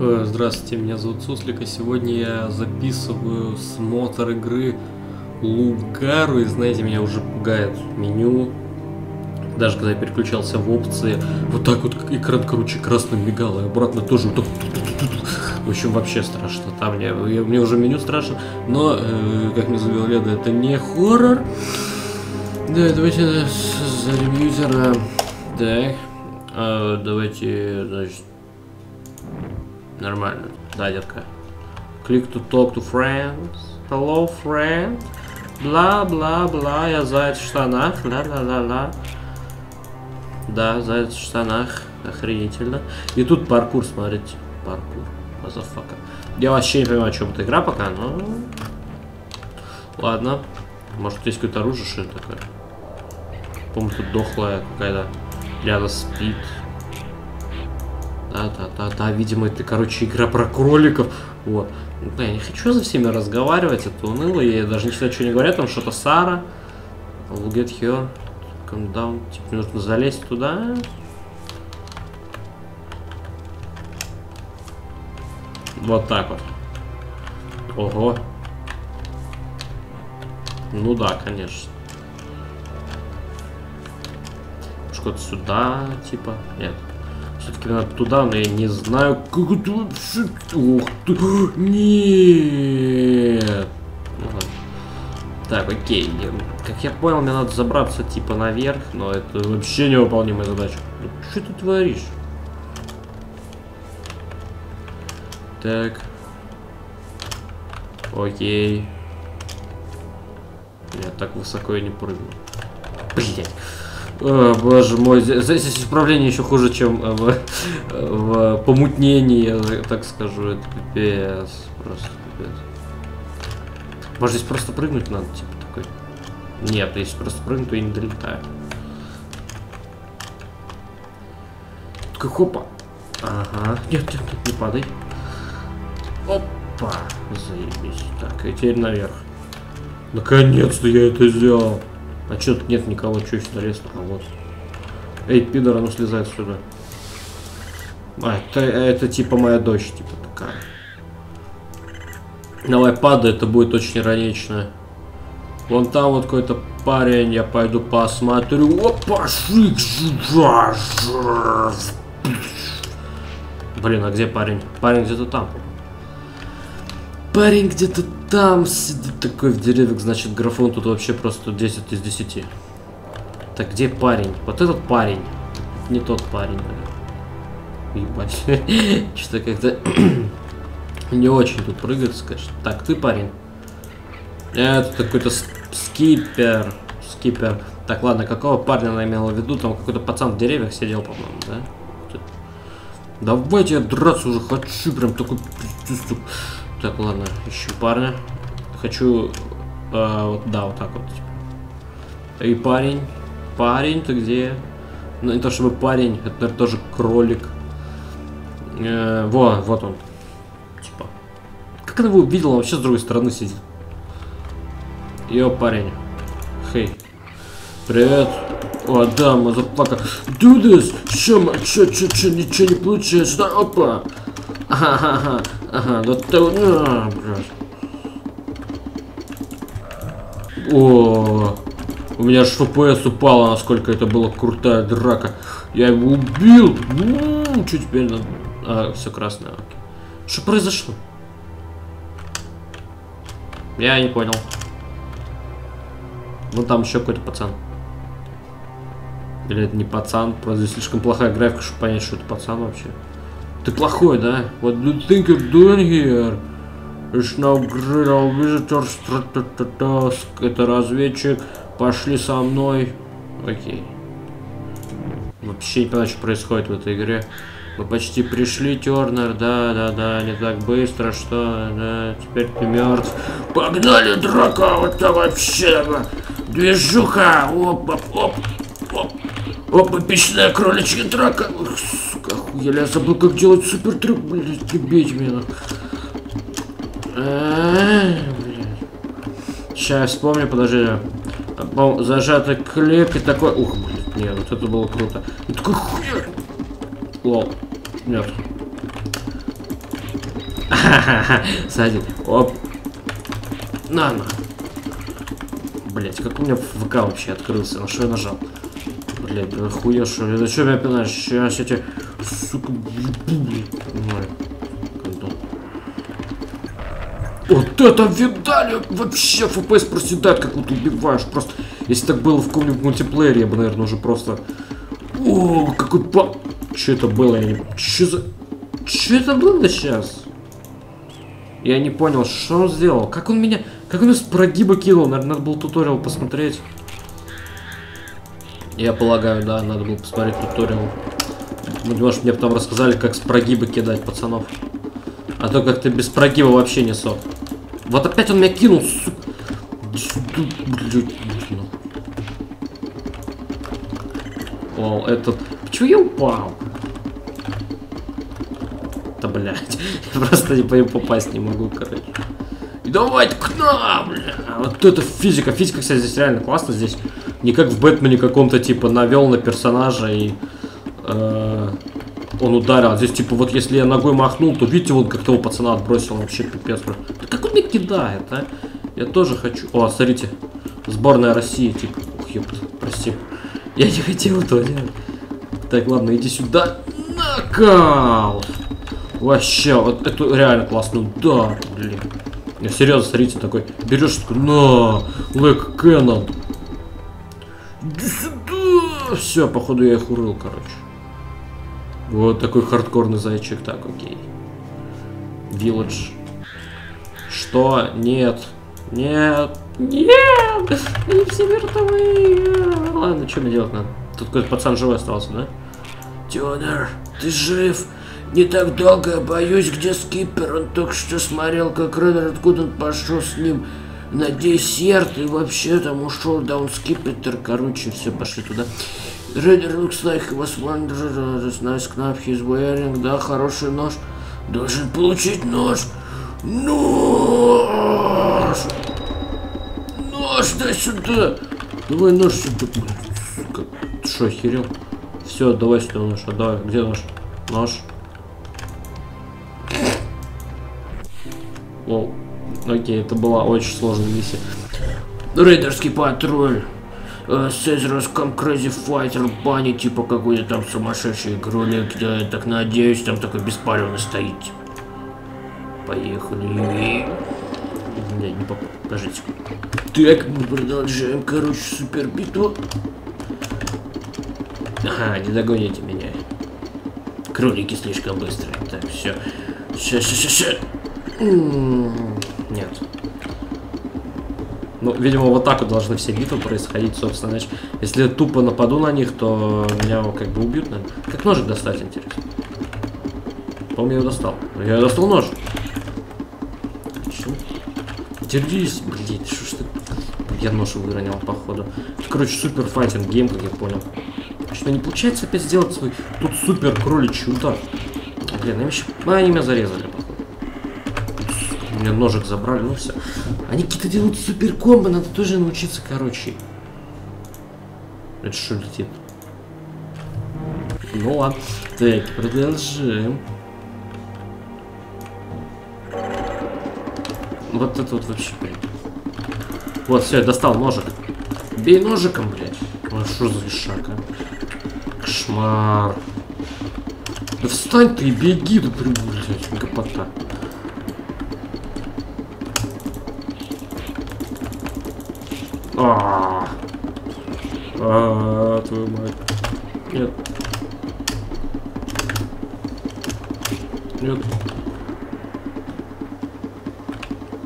Э, Здравствуйте, меня зовут Суслик, и сегодня я записываю смотр игры Лугару, и знаете, меня уже пугает меню. Даже когда я переключался в опции, вот так вот экран, короче, красным мигал, и обратно тоже вот так. В общем, вообще страшно. Там мне, я- мне уже меню страшно, но, э, как мне заявил Леда, это не хоррор. Да, давайте э, с- зарим юзера. Так, а, давайте, значит, Нормально. Да, детка. Click to talk to friends. Hello, friend. Бла-бла-бла. Я заяц в штанах. Ла-ла-ла-ла. Да, заяц в штанах. Охренительно. И тут паркур, смотрите. Паркур. Motherfucker. Я вообще не понимаю, о чем эта игра пока, но... Ладно. Может, есть какое-то оружие, что это такое? По-моему, тут дохлая какая-то. Рядом спит. Да, да, да, да, видимо, это, короче, игра про кроликов. Вот. Да, я не хочу за всеми разговаривать, это уныло, я даже не читаю, что они говорят, там что-то Сара. We'll get here. Come down. Типа, нужно залезть туда. Вот так вот. Ого. Ну да, конечно. Что-то сюда, типа. Нет. Все-таки надо туда, но я не знаю, как это вообще... Ух ты! Нет! Ну. Так, окей. Как я понял, мне надо забраться типа наверх, но это вообще невыполнимая задача. Ну, Что ты творишь? Так. Окей. Я так высоко я не прыгну. Блять. О, боже мой, здесь, здесь управление еще хуже, чем э, в, в помутнении, я так скажу. Это пипец. Просто пипец. Может здесь просто прыгнуть надо, типа такой? Нет, если просто прыгнуть, то я не долетаю. Такой хопа. Ага. Нет, нет, нет, не падай. Опа. Заебись. Так, и теперь наверх. Наконец-то я это сделал. А чё тут нет никого, чё сюда лез? А вот. Эй, пидор, а ну слезай отсюда. А, это, это типа моя дочь, типа такая. Давай падай, это будет очень иронично. Вон там вот какой-то парень, я пойду посмотрю. Опа, шик. Блин, а где парень? Парень где-то там. Парень где-то там сидит такой в деревьях, значит графон тут вообще просто 10 из 10. Так где парень? Вот этот парень. Не тот парень. наверное. Ебать. Что-то как-то не очень тут прыгается, конечно. Так, ты парень. Это какой-то скипер. Скипер. Так, ладно, какого парня она имела в виду? Там какой-то пацан в деревьях сидел, по-моему, да? Давайте я драться уже хочу, прям такой. Так, ладно, ищу парня. Хочу, э, вот, да, вот так вот. типа. И парень, парень, ты где? Ну, не то чтобы парень, это наверное, тоже кролик. Э, во, вот он. Типа. Как она его увидела, он вообще с другой стороны сидит. Йо, парень. Хей. Привет. О, да, motherfucker. Do this! Чё, чё, чё, чё, ничего не получается? Опа! Ага, ага, да ты... а, блядь. О, у меня аж FPS упало, насколько это была крутая драка. Я его убил. М, Что теперь надо? А, все красное. Что произошло? Я не понял. Ну там еще какой-то пацан. Или это не пацан, просто слишком плохая графика, чтобы понять, что это пацан вообще. Ты плохой, да? What do you think you're doing here? It's no our visitors. Это разведчик. Пошли со мной. Окей. Вообще не понимаю, что происходит в этой игре. Мы почти пришли, Тернер, да, да, да, не так быстро, что, да, теперь ты мертв. Погнали, драка, вот это вообще, движуха, оп, оп, оп, оп, оп, эпичная кроличья драка. Я забыл, как делать супер трюк, блядь, не бейте меня. Сейчас я вспомню, подожди. По- Зажатый клик и такой... Ух, блядь, нет, вот это было круто. И такой хуя. Лол. Нет. Сзади. Оп. На, на. Блять, как у меня ВК вообще открылся? На что я нажал? Блять, хуя что ли? Да что меня пинаешь? Сейчас я сука, Вот это видали? Вообще FPS проседает, как вот убиваешь. Просто, если так было в каком-нибудь мультиплеере, я бы, наверное, уже просто... О, какой па... Что это было? Я не... Что за... Что это было сейчас? Я не понял, что он сделал. Как он меня... Как он из прогиба кинул? Наверное, надо было туториал посмотреть. Я полагаю, да, надо было посмотреть туториал. Может, мне потом рассказали, как с прогиба кидать пацанов. А то как ты без прогиба вообще не сок. Вот опять он меня кинул, сука. О, этот... Почему я упал? Да, блядь. Я просто не по ним попасть не могу, короче. И давайте к нам, бля. Вот это физика. Физика, кстати, здесь реально классно. Здесь не как в Бэтмене каком-то, типа, навел на персонажа и... Э, он ударил. А здесь, типа, вот если я ногой махнул, то видите, вот как того пацана отбросил. Вообще пипец. Да как он меня кидает, а? Я тоже хочу... О, смотрите. Сборная России, типа. Ух, ёпт, прости. Я не хотел этого делать. Так, ладно, иди сюда. Нокаут! Вообще, вот это реально классно. Да, блин. Я серьезно, смотрите, такой. Берешь, такой, на, лэг Кэнон. Иди сюда. Все, походу я их урыл, короче. Вот такой хардкорный зайчик. Так, окей. Village. Что? Нет. Нет. Нет! Они все мертвые. Ладно, что мне делать надо? Тут какой-то пацан живой остался, да? Тёнер, ты жив? Не так долго, боюсь, где скипер. Он только что смотрел, как Рейдер, откуда он пошел с ним на десерт и вообще там ушел даунскипетер. Короче, все, пошли туда. Рейдер looks like he was wondering, nice knife he's wearing. Да, хороший нож. Должен получить нож. Нож! Нож, дай сюда! Давай нож сюда. Сука. Ты что, охерел? Все, давай сюда нож. А давай, где нож? Нож. Воу. Окей, это была очень сложная миссия. Рейдерский патруль. Сезерс Come Crazy Fighter бани, типа какой-то там сумасшедший игрулик, я так надеюсь, там такой беспалевно стоит. Поехали. Не, не поп... Подождите. Так, мы продолжаем, короче, супер битву. Ага, не догоните меня. Кролики слишком быстрые. Так, все. Сейчас, сейчас, сейчас. Нет. Ну, видимо, вот так вот должны все битвы происходить, собственно. Значит, если я тупо нападу на них, то меня как бы убьют, наверное. Как ножик достать, интересно? По-моему, я его достал. Я достал нож. Почему? Держись, блин, что ж ты... Я нож выронил, походу. Это, короче, супер файтинг гейм, как я понял. Что не получается опять сделать свой тут супер кроличий удар. Блин, они, еще... а, они меня зарезали, походу. Меня ножик забрали, ну все. Они какие-то делают супер комбо, надо тоже научиться, короче. Это что летит? Ну ладно. Так, продолжим. Вот это вот вообще, блин. Вот, все, я достал ножик. Бей ножиком, блядь. Ну что за лишак, а? Кошмар. Да встань ты и беги, да блядь, гопота. А, твою мать. Нет. Нет.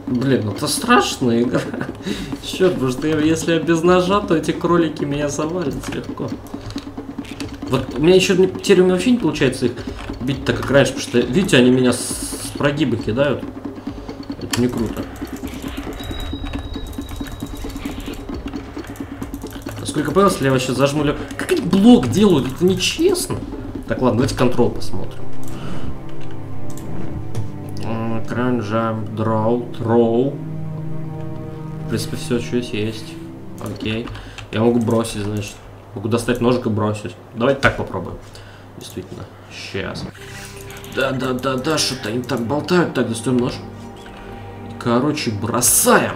Блин, ну это страшная игра. Черт, потому что если я без ножа, то эти кролики меня завалят легко. Вот у меня еще теперь вообще не получается их бить так, как раньше, потому что, видите, они меня с прогиба кидают. Это не круто. Насколько понял, если я вообще зажму лев... Как они блок делают? Это нечестно. Так, ладно, давайте контрол посмотрим. Кран, jump, дроу, throw. В принципе, все, что есть, есть. Окей. Я могу бросить, значит. Могу достать ножик и бросить. Давайте так попробуем. Действительно. Сейчас. Да, да, да, да, что-то они там болтают. Так, достаем нож. Короче, бросаем.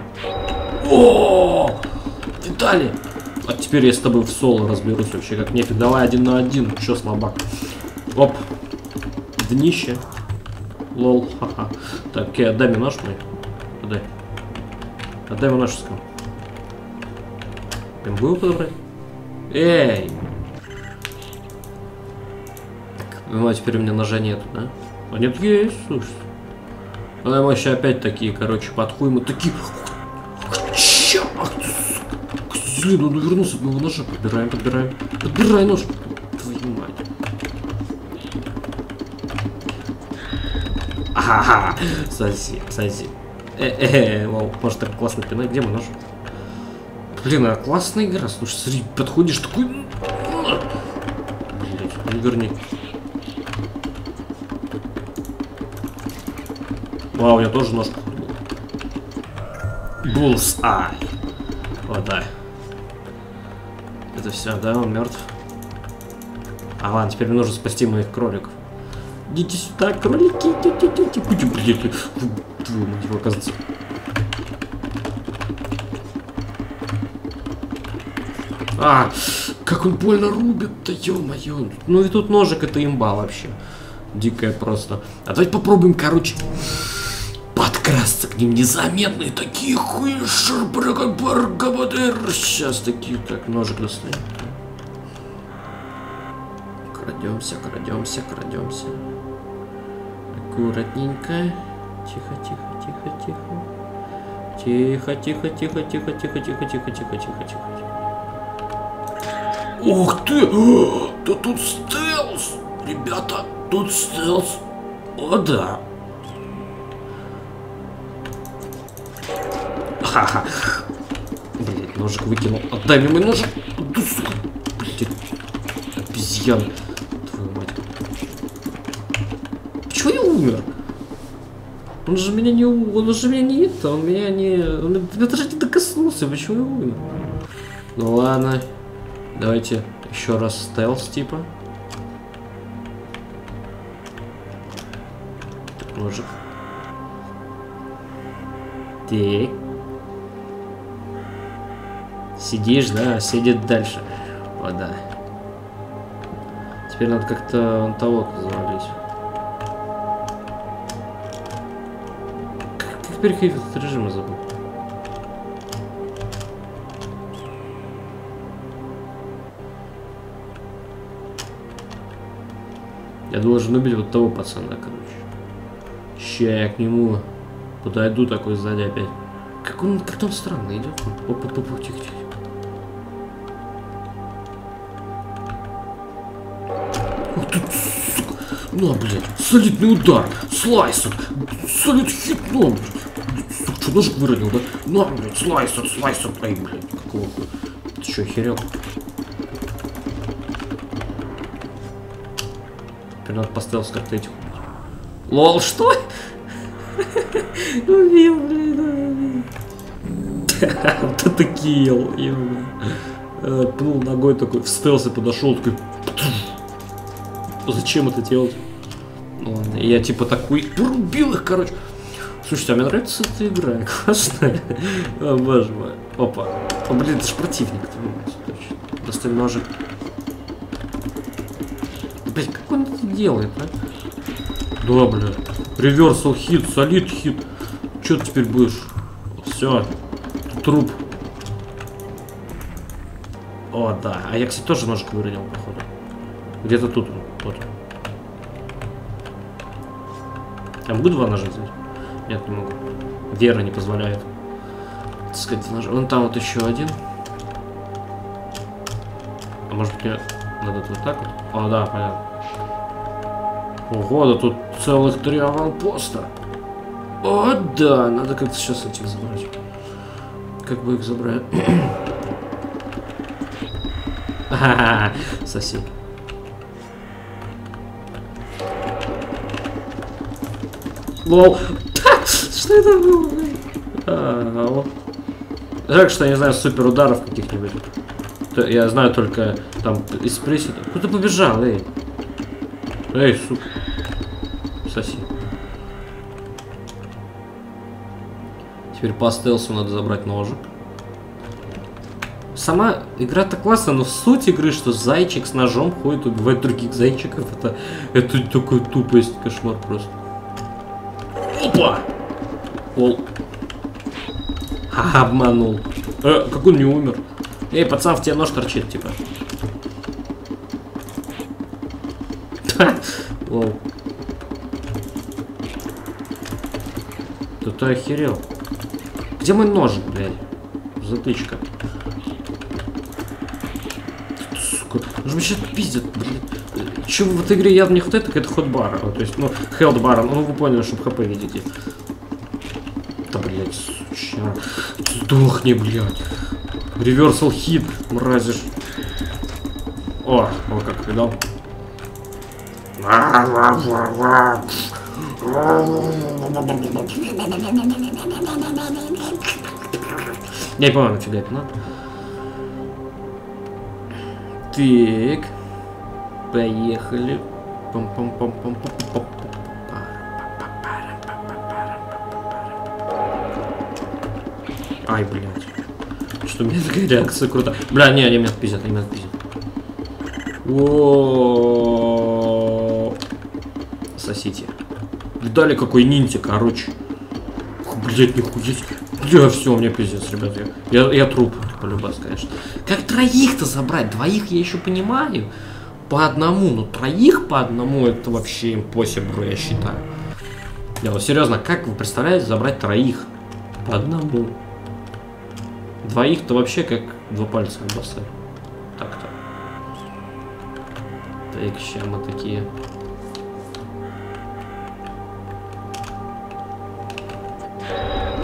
О, детали. А теперь я с тобой в соло разберусь вообще, как нефиг. Давай один на один. Чё, слабак? Оп. Днище. Лол, ха-ха. Так, окей, отдай мне нож мой. Отдай. Отдай мне нож, сказал. Прям был подобрать? Эй! Ну а теперь у меня ножа нету, да? А нет, есть, слушай. А мы сейчас опять такие, короче, под хуй мы такие... сука! К следу, он вернулся от моего ножа. Подбираем, подбираем. Подбирай нож. Твою мать. Ага, соси, соси. Э-э, вау, может так классно пинать. Где мой нож? Блин, а классная игра. Слушай, смотри, подходишь такой... Блять, ну верни. Вау, у меня тоже нож был. Булс ай. О, да. Это все, да, он мертв. А ладно, теперь мне нужно спасти моих кроликов. Идите сюда, кролики, идите, идите, блядь, твою мать, его. А, как он больно рубит-то, ё-моё. Ну и тут ножик, это имба вообще. Дикая просто. А давайте попробуем, короче, подкрасться к ним незаметно. И такие хуй Сейчас такие, так, ножик достанем. Крадемся, крадемся, крадемся. Аккуратненько. Тихо, тихо, тихо, тихо. Тихо, тихо, тихо, тихо, тихо, тихо, тихо, тихо, тихо, тихо. Ух ты! Да тут стелс! Ребята, тут стелс! О, да! Ха-ха! Блять, ножик выкинул. Отдай мне мой ножик! Да, сука! Блять, обезьян! Твою мать. Почему я умер? Он же меня не... Он же меня не это, он меня не... Он меня даже не докоснулся, почему я умер? Ну ладно, Давайте еще раз стелс типа. Ножик. Так. Сидишь, да? Сидит дальше. О, да. Теперь надо как-то он того завалить. Как, как переходить в этот режим, забыл. Я должен убить вот того пацана, короче. Ща я к нему подойду такой сзади опять. Как он, как он странно идет. Оп, оп, Ух ты, сука. На, блядь, солидный удар, слайсер, солид хит, на, блядь. Сука, что, ножик выронил, да? На, блядь, слайсер, слайсер, ай, блядь, какого хуя? Ты что, охерел? Теперь надо поставил как-то этих. Лол, что? Убил, блин, убил. Вот это килл, Пнул ногой такой, в стелсе подошел, такой. Зачем это делать? Ладно, я типа такой порубил их, короче. Слушайте, а мне нравится эта игра, классная. О, боже мой. Опа. О, блин, это же противник. Достань ножик. Блять, как он это делает, а? Да, бля. Реверсал хит, солид хит. Че ты теперь будешь? Все. Труп. О, да. А я, кстати, тоже ножик выронил, походу. Где-то тут. Вот. Я могу два ножа взять? Нет, не могу. Вера не позволяет. Так сказать, нож. Вон там вот еще один. А может быть, я... Надо вот так вот? О, да, понятно. Ого, да тут целых три аванпоста. О, да, надо как-то сейчас этих забрать. Как бы их забрать? Ха-ха, Лол. Что это было? А, Жаль, что я не знаю супер ударов каких-нибудь. Я знаю только там из пресса. Куда побежал, эй? Эй, сука. соси. Теперь по стелсу надо забрать ножик. Сама игра-то классная, но суть игры, что зайчик с ножом ходит, убивает других зайчиков, это, это такой тупость, кошмар просто. Опа! Пол. Ха, обманул. Э, как он не умер? Эй, пацан, в тебе нож торчит, типа. Лол. Да ты охерел. Где мой нож, блядь? Затычка. Сука. Ну сейчас пиздят, блядь. Че в этой игре явно не хватает, так это хот-бара. То есть, ну, хелд бара. Ну, вы поняли, чтобы хп видите. Да, блядь, суча. Сдохни, блядь. Реверсал хит, мразишь. О, о, как видал. Я не понимаю, нафига это надо. Так. Поехали. пам пам пам пам пам пам Ай, блядь. Что у меня такая реакция крутая. Бля, не, они меня пиздят, они меня пиздят. О, Сосите. Видали, какой ниндзя, короче. Блять, нихуя Бля, все, меня пиздец, ребят. Я, я, я труп, полюбас, конечно. Как троих-то забрать? Двоих я еще понимаю. По одному, но троих по одному это вообще impossible, я считаю. Не, ну серьезно, как вы представляете забрать троих по одному? Двоих-то вообще как два пальца бросать. Так-то. Так, сейчас мы такие.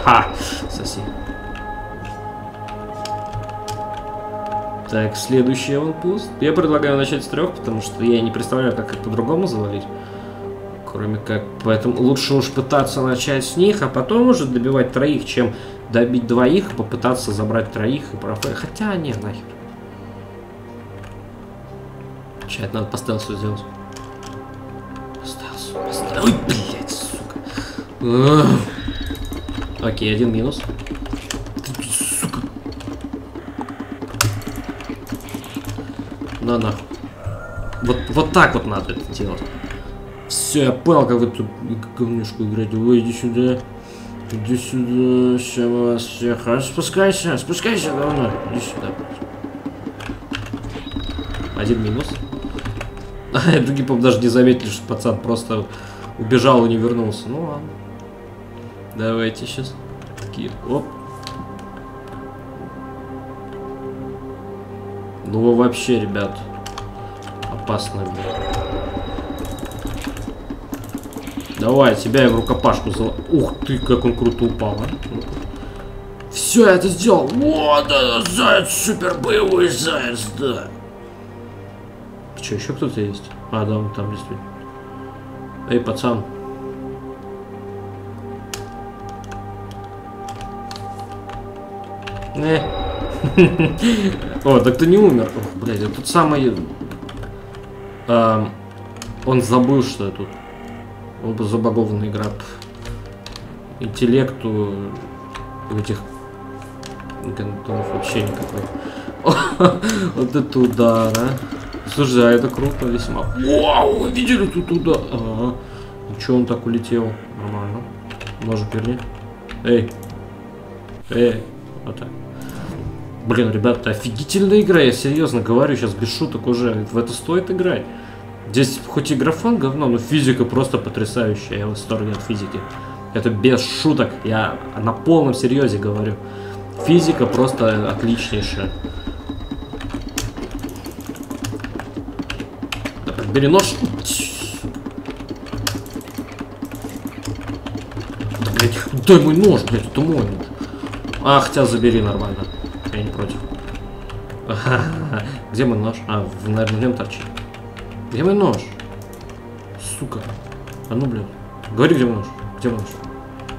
Ха! Соси. Так, следующий аванпост. Я предлагаю начать с трех, потому что я не представляю, как это по-другому завалить. Кроме как, поэтому лучше уж пытаться начать с них, а потом уже добивать троих, чем добить двоих, попытаться забрать троих и профейл. Хотя, не, нахер. Это надо по стелсу сделать. Стелсу, по стелсу. Ой, блядь, сука. Окей, один минус. На нахуй. Вот, вот так вот надо это делать. Все, я понял, как вы тут говнюшку играете. Вы иди сюда. Иди сюда. Сейчас мы вас всех... А, спускайся, спускайся, говно. Иди сюда. Один минус. А, другие, по даже не заметили, что пацан просто убежал и не вернулся. Ну ладно. Давайте сейчас. Такие, оп. Ну вы вообще, ребят, опасно, блядь. Давай, тебя я в рукопашку зал... Ух ты, как он круто упал, а. Все, я это сделал. Вот это заяц, супер боевой заяц, да. Че, еще кто-то есть? А, да, он там действительно. Эй, пацан, Не. О, так ты не умер. Ох, блядь, это тот самый... он забыл, что я тут. Он бы забагованная игра. Интеллекту этих гандонов вообще никакой. вот это удар, а. Слушай, а это круто весьма. Вау, видели тут удар? Ага. И что он так улетел? Нормально. Ножик верни. Эй. Эй. Вот так. Блин, ребята, офигительная игра, я серьезно говорю, сейчас без шуток уже. В это стоит играть. Здесь хоть и графон говно, но физика просто потрясающая. Я в восторге от физики. Это без шуток, я на полном серьезе говорю. Физика просто отличнейшая. Давай, бери нож. Да, блядь, дай мой нож, блядь, это мой нож. А, хотя забери нормально. Я не против. Где мой нож? А, в, наверное, в нем торчит. Где мой нож? Сука. А ну, блядь. Говори, где мой нож? Где мой нож?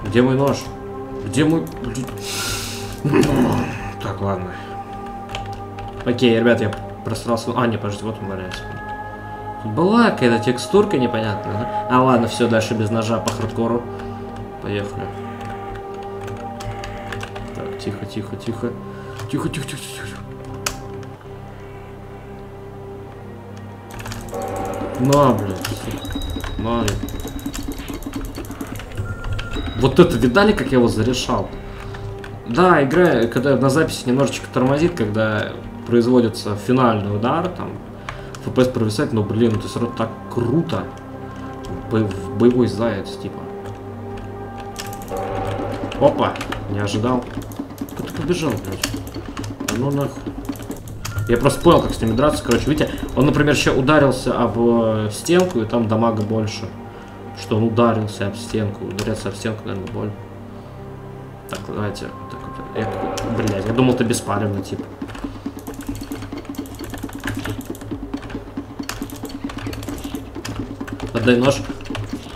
Где мой нож? Где мой... Так, ладно. Окей, ребят, я просрался. А, не, подожди, вот он валяется. Тут была какая-то текстурка непонятная, да? А ладно, все, дальше без ножа по хардкору. Поехали. Так, тихо, тихо, тихо. Тихо, тихо, тихо, тихо. На, блядь. На. Вот это видали, как я его зарешал? Да, игра, когда на записи немножечко тормозит, когда производится финальный удар, там, FPS провисает, но, блин, это все равно так круто. Бо боевой заяц, типа. Опа, не ожидал. Ты побежал, блядь? Ну нахуй. Я просто понял, как с ними драться. Короче, видите, он, например, еще ударился об э, стенку, и там дамага больше. Что он ударился об стенку. Ударяться об стенку, наверное, боль. Так, давайте. Так, я, блядь, я думал, ты беспалевный, типа. Отдай нож.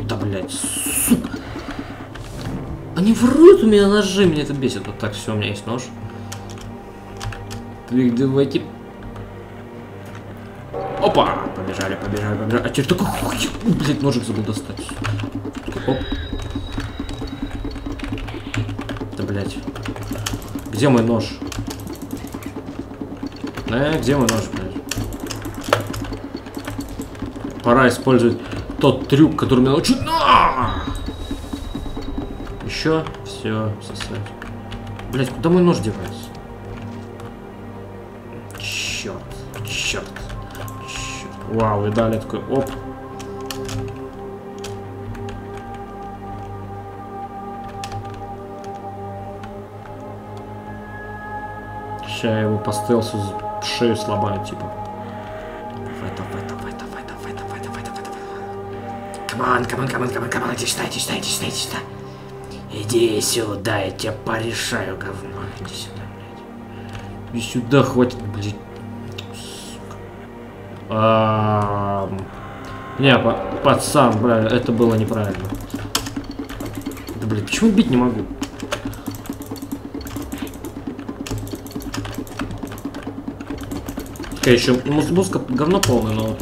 Да, блядь, сука. Они врут у меня ножи, меня это бесит. Вот так, все, у меня есть нож. Давайте. Опа! Побежали, побежали, побежали. А теперь такой хуй, ножик забыл достать. Оп. Да, блядь. Где мой нож? Э, где мой нож, блядь? Пора использовать тот трюк, который меня научил. Еще все сосать. Блять, куда мой нож девается? Вау, и далее такой, оп. Сейчас я его по стелсу шею сломаю, типа. Камон, камон, камон, камон, камон, иди сюда, иди сюда, иди сюда, иди сюда. Иди сюда, я тебя порешаю, говно. Иди сюда, блядь. Иди сюда, хватит, блядь. А, не, пацан, бля, это было неправильно. Да, блядь, почему бить не могу? Такая еще музыка говно полная, но...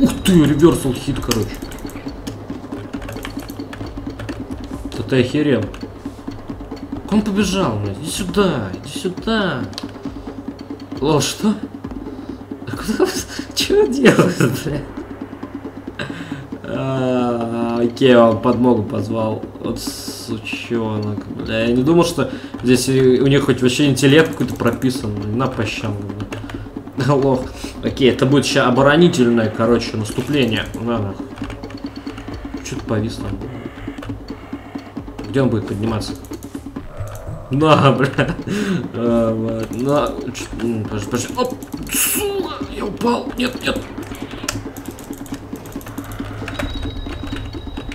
Ух ты, реверсал хит, короче. ты охерел? Он побежал, блядь. Иди сюда, иди сюда. Лол, что? Что блядь? А, окей, он подмогу позвал. Вот сучонок, бля. Я не думал, что здесь у них хоть вообще интеллект какой-то прописан. На пощам. Лох. Окей, это будет сейчас оборонительное, короче, наступление. Надо. Что-то повисло. Где он будет подниматься? На, бля. На. Подожди, подожди. Оп! Я упал! Нет, нет!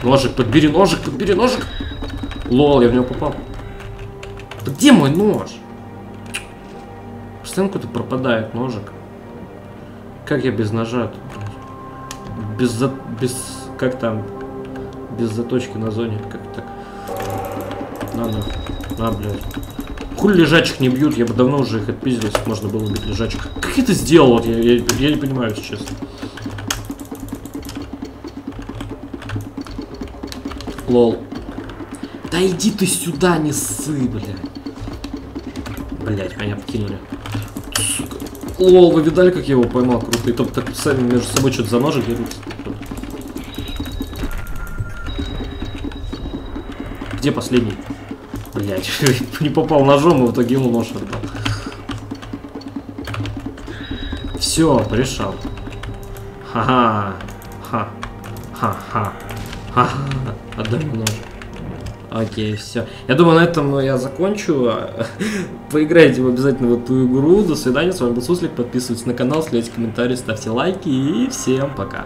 Ножик, подбери ножик, подбери ножик! Лол, я в него попал. Да где мой нож? Постоянно куда-то пропадает ножик. Как я без ножа? Без, за... без... Как там? Без заточки на зоне. Как так? Надо. На, блядь. Хуй лежачих не бьют, я бы давно уже их отпиздил, если можно было убить лежачих. Как это сделал? Я, я, я не понимаю, если честно. Лол. Да иди ты сюда, не ссы, блядь. Блять, меня покинули. Лол, вы видали, как я его поймал? Круто. И только так сами между собой что-то за ножик дерутся. Где последний? Блять, не попал ножом и в итоге ему нож отдал. Все, решал. Ха-ха. Ха. Ха-ха. Ха. Отдай мне нож. Окей, все. Я думаю, на этом я закончу. Поиграйте в обязательно в эту игру. До свидания. С вами был Суслик. Подписывайтесь на канал, ставьте комментарии, ставьте лайки. И всем пока.